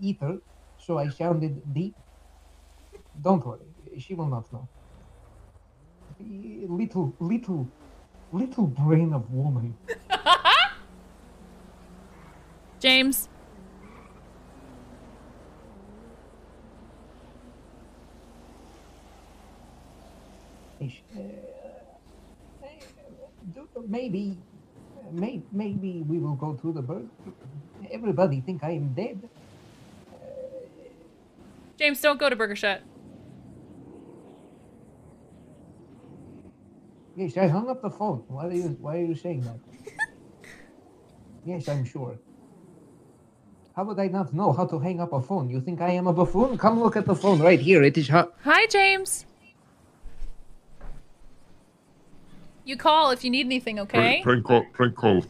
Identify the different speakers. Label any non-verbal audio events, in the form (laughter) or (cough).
Speaker 1: eater, so I sounded deep. Don't worry, she will not know. Little, little, little brain of woman. (laughs)
Speaker 2: James.
Speaker 1: Uh, maybe, maybe we will go to the bird. Everybody think I am dead.
Speaker 2: James, don't go to Burger Shot.
Speaker 1: Yes, I hung up the phone. Why are you Why are you saying that? (laughs) yes, I'm sure. How would I not know how to hang up a phone? You think I am a buffoon? Come look at the phone right here. It is hot.
Speaker 2: Hi, James. You call if you need anything, okay?
Speaker 3: Prank, prank call. Prank call.